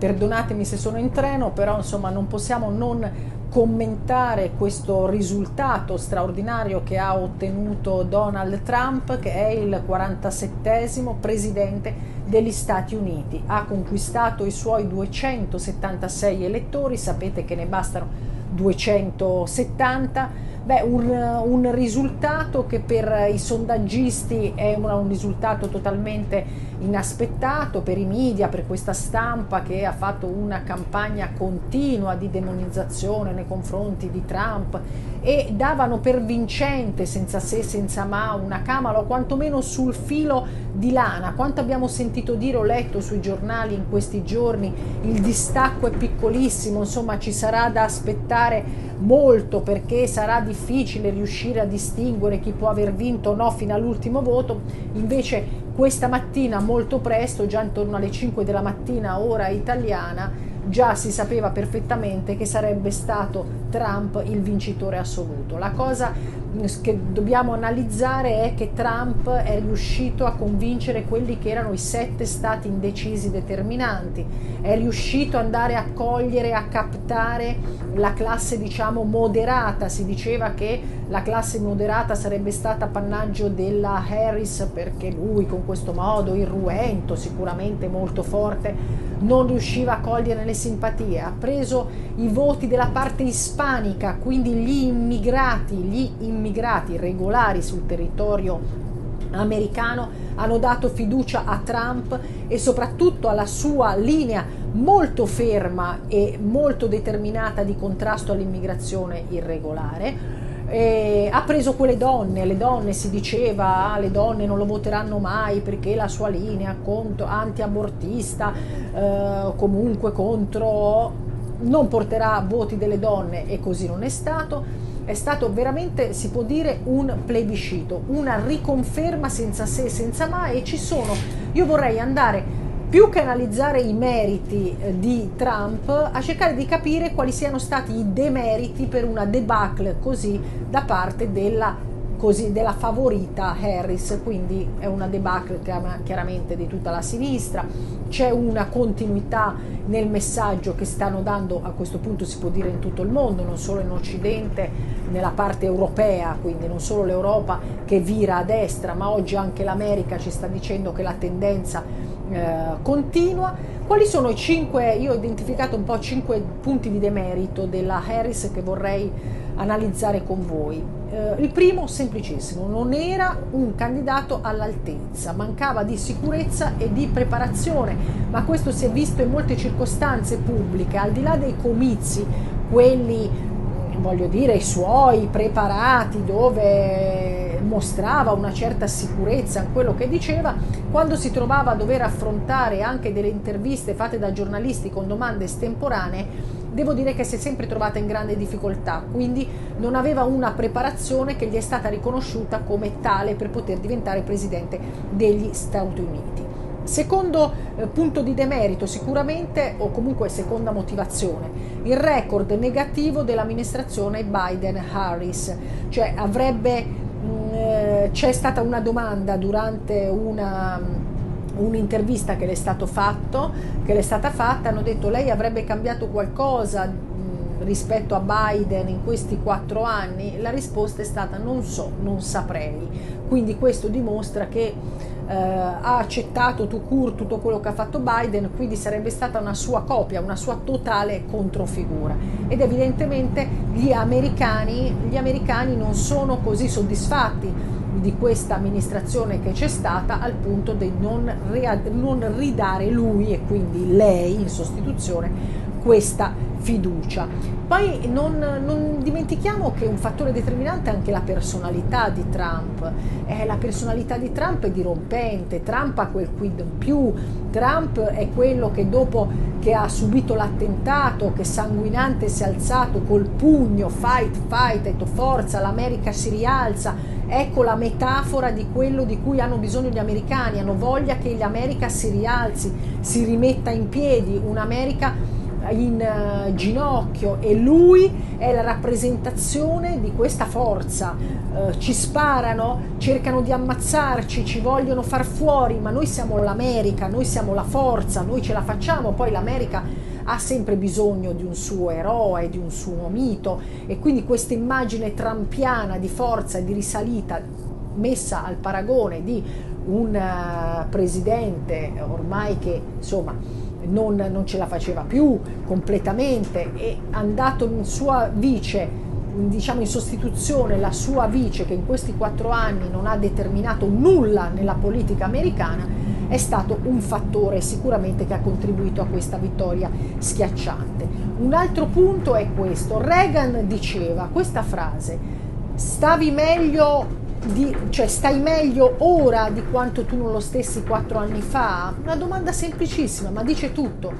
perdonatemi se sono in treno, però insomma non possiamo non commentare questo risultato straordinario che ha ottenuto Donald Trump, che è il 47 presidente degli Stati Uniti. Ha conquistato i suoi 276 elettori, sapete che ne bastano 270 Beh, un, un, risultato che per i sondaggisti è un, un, risultato totalmente inaspettato, per i media, per questa stampa che ha fatto una campagna continua di demonizzazione nei confronti di Trump e davano per vincente, senza se, senza ma, una Camera o quantomeno sul filo di lana. Quanto abbiamo sentito dire o letto sui giornali in questi giorni, il distacco è piccolissimo, insomma ci sarà da aspettare molto perché sarà difficile riuscire a distinguere chi può aver vinto o no fino all'ultimo voto, invece questa mattina molto presto, già intorno alle 5 della mattina ora italiana, già si sapeva perfettamente che sarebbe stato Trump il vincitore assoluto. La cosa che dobbiamo analizzare è che Trump è riuscito a convincere quelli che erano i sette stati indecisi determinanti, è riuscito ad andare a cogliere, a captare la classe diciamo moderata, si diceva che la classe moderata sarebbe stata appannaggio della Harris perché lui con questo modo irruento, sicuramente molto forte, non riusciva a cogliere le simpatie, ha preso i voti della parte ispanica, quindi gli immigrati, gli immigrati regolari sul territorio americano hanno dato fiducia a Trump e soprattutto alla sua linea molto ferma e molto determinata di contrasto all'immigrazione irregolare eh, ha preso quelle donne, le donne si diceva, ah, le donne non lo voteranno mai perché la sua linea contro, anti-abortista, eh, comunque contro, non porterà voti delle donne. E così non è stato. È stato veramente, si può dire, un plebiscito, una riconferma senza se, senza ma. E ci sono, io vorrei andare più che analizzare i meriti eh, di Trump, a cercare di capire quali siano stati i demeriti per una debacle così da parte della, così, della favorita Harris, quindi è una debacle chiaramente di tutta la sinistra, c'è una continuità nel messaggio che stanno dando, a questo punto si può dire in tutto il mondo, non solo in Occidente, nella parte europea, quindi non solo l'Europa che vira a destra, ma oggi anche l'America ci sta dicendo che la tendenza eh, continua. Quali sono i cinque, io ho identificato un po' cinque punti di demerito della Harris che vorrei analizzare con voi. Eh, il primo, semplicissimo, non era un candidato all'altezza, mancava di sicurezza e di preparazione, ma questo si è visto in molte circostanze pubbliche, al di là dei comizi, quelli, voglio dire, i suoi preparati, dove mostrava una certa sicurezza in quello che diceva, quando si trovava a dover affrontare anche delle interviste fatte da giornalisti con domande estemporanee, devo dire che si è sempre trovata in grande difficoltà, quindi non aveva una preparazione che gli è stata riconosciuta come tale per poter diventare presidente degli Stati Uniti. Secondo eh, punto di demerito sicuramente, o comunque seconda motivazione, il record negativo dell'amministrazione Biden-Harris, cioè avrebbe c'è stata una domanda durante una, un'intervista che le, è stato fatto, che le è stata fatta, hanno detto lei avrebbe cambiato qualcosa rispetto a Biden in questi quattro anni? La risposta è stata non so, non saprei. Quindi questo dimostra che eh, ha accettato to cure tutto quello che ha fatto Biden, quindi sarebbe stata una sua copia, una sua totale controfigura. Ed evidentemente gli americani, gli americani non sono così soddisfatti di questa amministrazione che c'è stata al punto di non, non ridare lui e quindi lei in sostituzione questa fiducia. Poi non, non, dimentichiamo che un fattore determinante è anche la personalità di Trump. Eh, la personalità di Trump è dirompente, Trump ha quel quid in più, Trump è quello che dopo che ha subito l'attentato, che sanguinante si è alzato col pugno, fight, fight, detto forza, l'America si rialza. Ecco la metafora di quello di cui hanno bisogno gli americani, hanno voglia che l'America si rialzi, si rimetta in piedi, un'America in uh, ginocchio e lui è la rappresentazione di questa forza. Uh, ci sparano, cercano di ammazzarci, ci vogliono far fuori, ma noi siamo l'America, noi siamo la forza, noi ce la facciamo, poi l'America ha sempre bisogno di un suo eroe, di un suo mito e quindi questa immagine trampiana di forza e di risalita messa al paragone di un uh, presidente ormai che insomma non, non, ce la faceva più completamente e andato in sua vice diciamo in sostituzione la sua vice che in questi quattro anni non ha determinato nulla nella politica americana è stato un fattore sicuramente che ha contribuito a questa vittoria schiacciante. Un altro punto è questo, Reagan diceva questa frase, stavi meglio di, cioè stai meglio ora di quanto tu non lo stessi quattro anni fa? Una domanda semplicissima, ma dice tutto.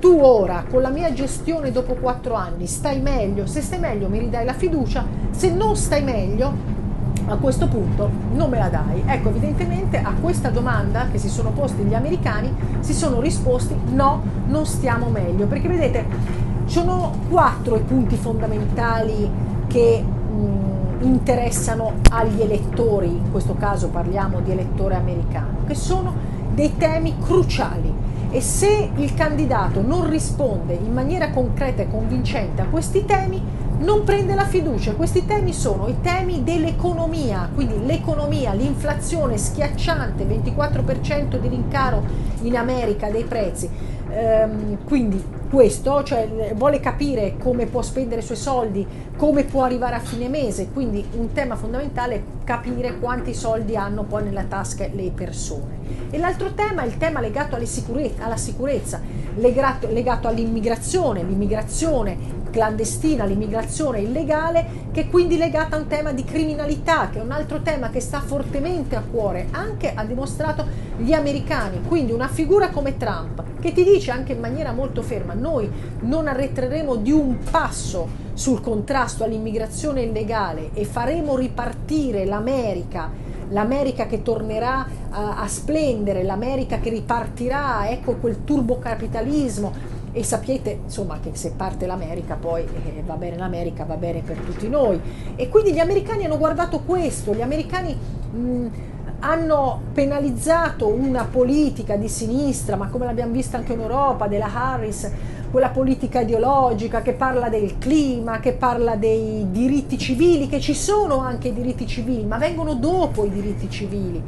Tu ora, con la mia gestione dopo quattro anni, stai meglio? Se stai meglio mi ridai la fiducia, se non stai meglio, a questo punto non me la dai. Ecco, evidentemente a questa domanda che si sono posti gli americani si sono risposti no, non stiamo meglio, perché vedete, sono quattro i punti fondamentali che interessano agli elettori, in questo caso parliamo di elettore americano, che sono dei temi cruciali e se il candidato non risponde in maniera concreta e convincente a questi temi, non prende la fiducia. Questi temi sono i temi dell'economia, quindi l'economia, l'inflazione schiacciante, 24% di rincaro in America dei prezzi. Ehm, quindi questo, cioè vuole capire come può spendere i suoi soldi, come può arrivare a fine mese, quindi un tema fondamentale è capire quanti soldi hanno poi nella tasca le persone. E l'altro tema è il tema legato sicurezza, alla sicurezza, legato, legato all'immigrazione, l'immigrazione clandestina, l'immigrazione illegale, che è quindi legata a un tema di criminalità, che è un altro tema che sta fortemente a cuore, anche ha dimostrato gli americani. Quindi una figura come Trump, che ti dice anche in maniera molto ferma, noi non arretreremo di un passo sul contrasto all'immigrazione illegale e faremo ripartire l'America, l'America che tornerà a, a splendere, l'America che ripartirà, ecco quel turbocapitalismo e sapete insomma che se parte l'America poi eh, va bene l'America, va bene per tutti noi. E quindi gli americani hanno guardato questo, gli americani mh, hanno penalizzato una politica di sinistra, ma come l'abbiamo vista anche in Europa, della Harris, quella politica ideologica che parla del clima, che parla dei diritti civili, che ci sono anche i diritti civili, ma vengono dopo i diritti civili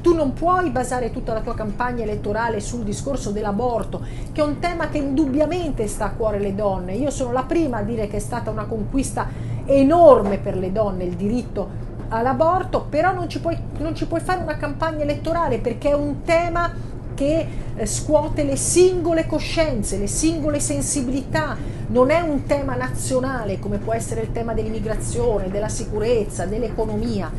tu non puoi basare tutta la tua campagna elettorale sul discorso dell'aborto, che è un tema che indubbiamente sta a cuore le donne. Io sono la prima a dire che è stata una conquista enorme per le donne il diritto all'aborto, però non ci puoi, non ci puoi fare una campagna elettorale perché è un tema che eh, scuote le singole coscienze, le singole sensibilità, non è un tema nazionale come può essere il tema dell'immigrazione, della sicurezza, dell'economia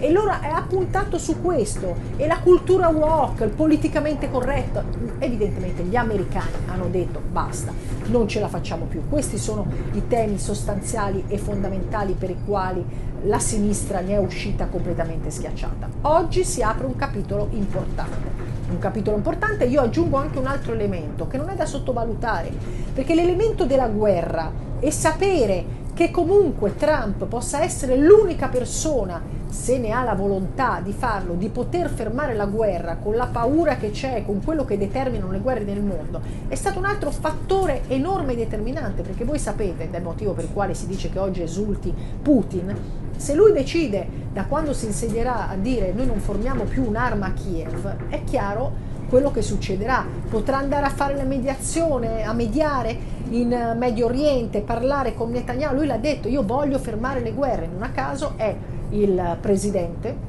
e loro ha puntato su questo e la cultura walk, il politicamente corretto, evidentemente gli americani hanno detto basta, non ce la facciamo più. Questi sono i temi sostanziali e fondamentali per i quali la sinistra ne è uscita completamente schiacciata. Oggi si apre un capitolo importante. Un capitolo importante, io aggiungo anche un altro elemento che non è da sottovalutare, perché l'elemento della guerra e sapere che comunque Trump possa essere l'unica persona, se ne ha la volontà di farlo, di poter fermare la guerra con la paura che c'è, con quello che determinano le guerre nel mondo, è stato un altro fattore enorme e determinante, perché voi sapete, ed è il motivo per il quale si dice che oggi esulti Putin, se lui decide da quando si insedierà a dire noi non formiamo più un'arma a Kiev, è chiaro quello che succederà. Potrà andare a fare la mediazione, a mediare in Medio Oriente, parlare con Netanyahu. Lui l'ha detto, io voglio fermare le guerre. Non a caso è il presidente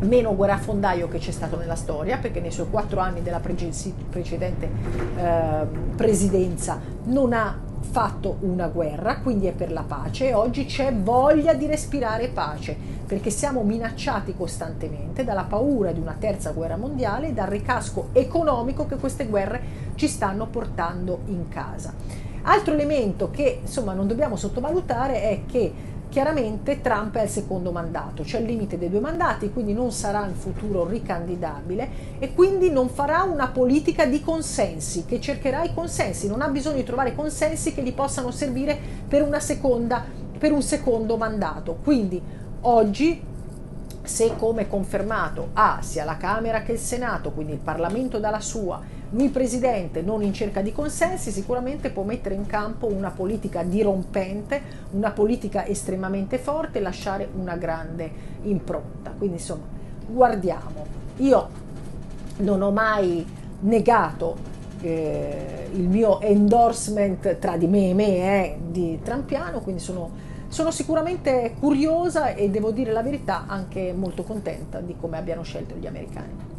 meno guerrafondaio che c'è stato nella storia, perché nei suoi quattro anni della precedente eh, presidenza non ha fatto una guerra, quindi è per la pace e oggi c'è voglia di respirare pace, perché siamo minacciati costantemente dalla paura di una terza guerra mondiale e dal ricasco economico che queste guerre ci stanno portando in casa. Altro elemento che insomma non dobbiamo sottovalutare è che chiaramente Trump è al secondo mandato, c'è il limite dei due mandati, quindi non sarà in futuro ricandidabile e quindi non farà una politica di consensi, che cercherà i consensi, non ha bisogno di trovare consensi che gli possano servire per, seconda, per un secondo mandato. Quindi oggi se come confermato ha sia la Camera che il Senato, quindi il Parlamento dalla sua, lui presidente non in cerca di consensi, sicuramente può mettere in campo una politica dirompente, una politica estremamente forte e lasciare una grande impronta. Quindi insomma, guardiamo. Io non ho mai negato eh, il mio endorsement tra di me e me eh, di Trampiano, quindi sono, sono sicuramente curiosa e devo dire la verità anche molto contenta di come abbiano scelto gli americani.